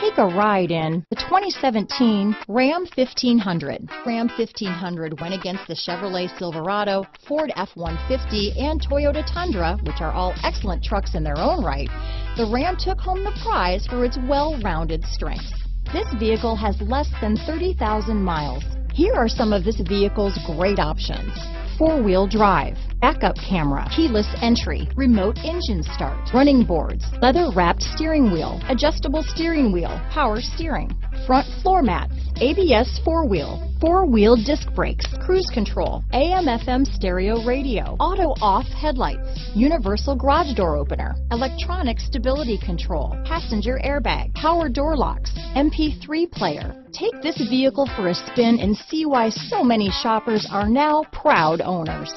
Take a ride in the 2017 Ram 1500. Ram 1500 went against the Chevrolet Silverado, Ford F-150, and Toyota Tundra, which are all excellent trucks in their own right. The Ram took home the prize for its well-rounded strengths. This vehicle has less than 30,000 miles. Here are some of this vehicle's great options four-wheel drive, backup camera, keyless entry, remote engine start, running boards, leather-wrapped steering wheel, adjustable steering wheel, power steering, front floor mats, ABS four-wheel, four-wheel disc brakes, cruise control, AM-FM stereo radio, auto-off headlights, universal garage door opener, electronic stability control, passenger airbag, power door locks, MP3 player. Take this vehicle for a spin and see why so many shoppers are now proud owners.